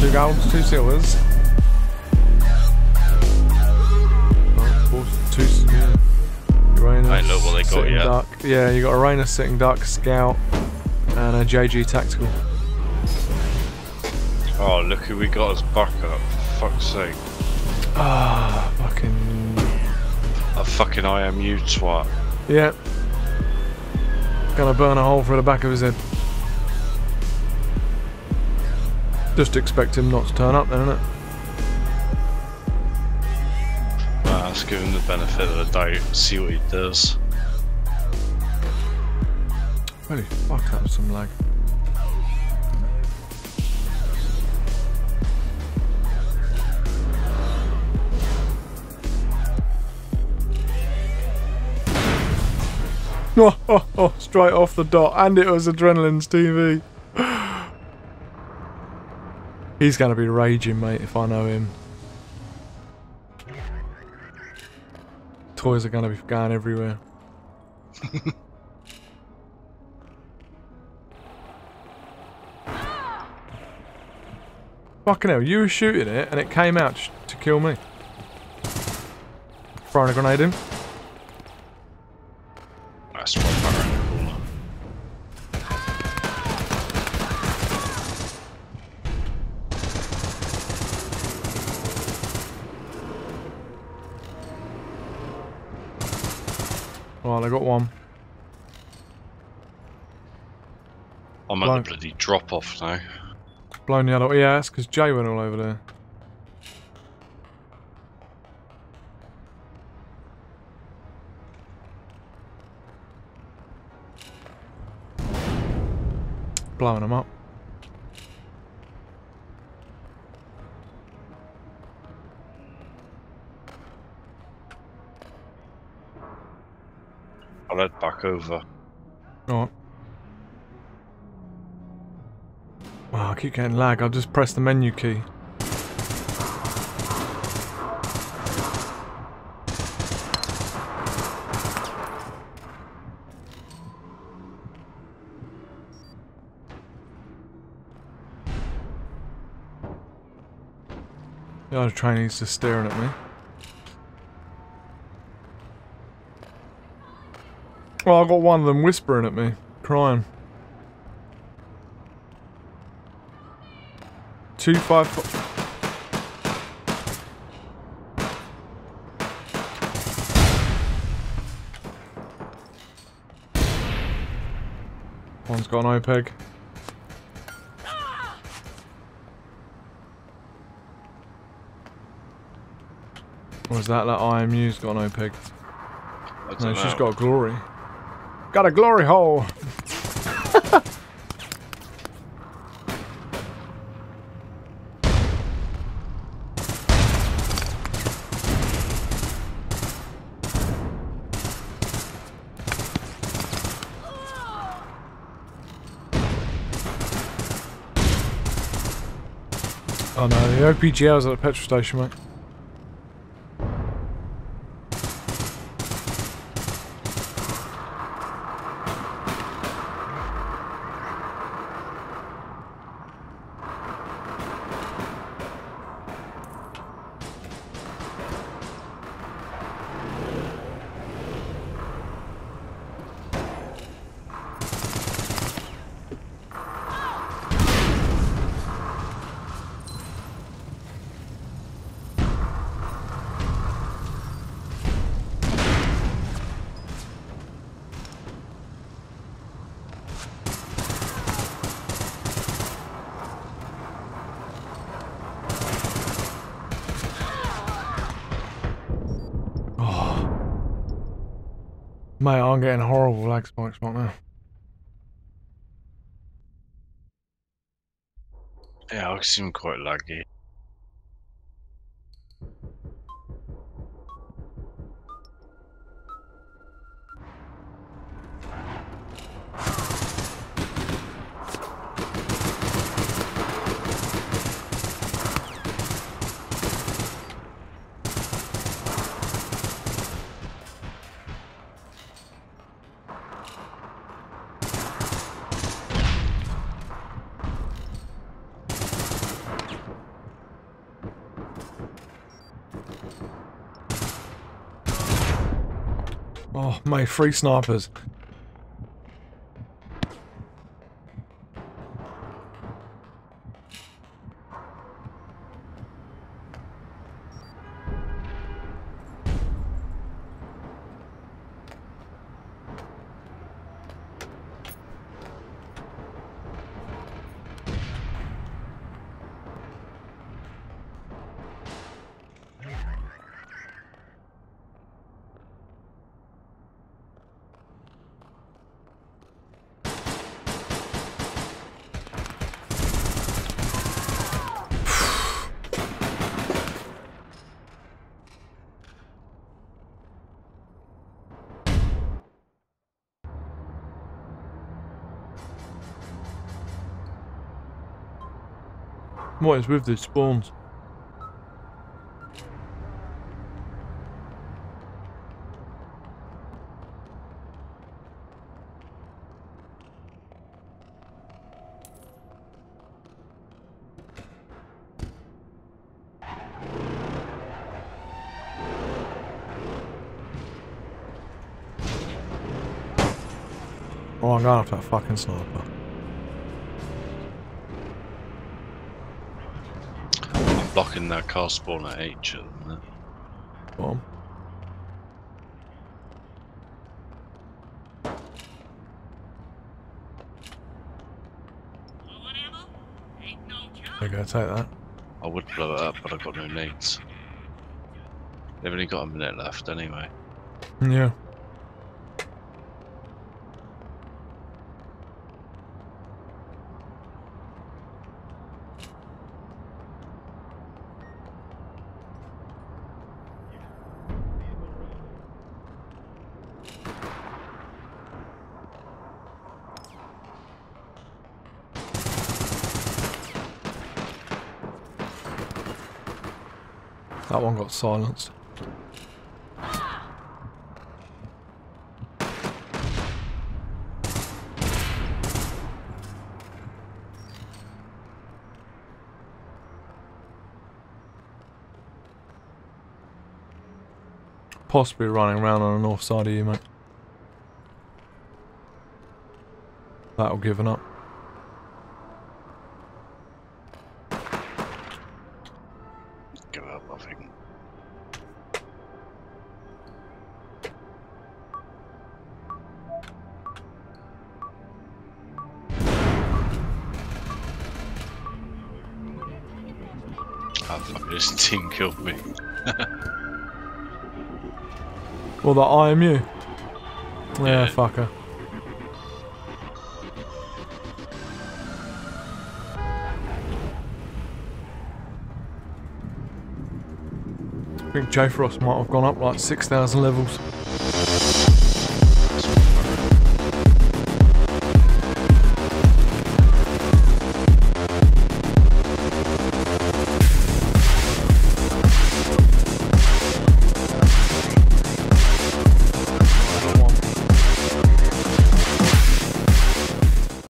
two golds, two silvers. Oh, two, yeah. Uranus, I know what they got, yeah. duck. Yeah, you got Uranus, sitting duck, scout, and a JG tactical. Oh, look who we got as backup. For fuck's sake. Ah, fucking A fucking IMU twat. yeah. Gonna burn a hole through the back of his head. Just expect him not to turn up, then, innit? Uh, let's give him the benefit of the doubt. See what he does. Holy fuck, that was some lag. Oh, oh, oh, straight off the dot, and it was Adrenaline's TV. He's gonna be raging, mate, if I know him. Toys are gonna be going everywhere. Fucking hell, you were shooting it and it came out to kill me. Throwing a grenade in. Right, I got one. I'm at Right. the bloody drop off now. Blown the other Yeah, that's because Jay went all over there. Blowing them up. I'll head back over. Alright. Oh, I keep getting lag. I'll just press the menu key. The other trainee's just staring at me. Oh, well, I got one of them whispering at me, crying. Two five. One's got an OPEG. Or is that that IMU's got an OPEG? No, she's got glory. Got a glory hole! Oh no, the OPGL's at the petrol station, mate. Mate, I'm getting horrible lag spikes right now. Yeah, I seem quite laggy. Oh, my free snipers. What is with the spawns? Oh, I'm after that fucking sniper. Blocking that car spawn at H at the. Bomb. There you go, take that. I would blow it up, but I've got no nades. They've only got a minute left anyway. Yeah. That one got silenced. Possibly running around on the north side of you, mate. That'll give given up. Fuck, this team killed me. Well, the IMU. Yeah, Yeah. fucker. I think J Frost might have gone up like 6,000 levels.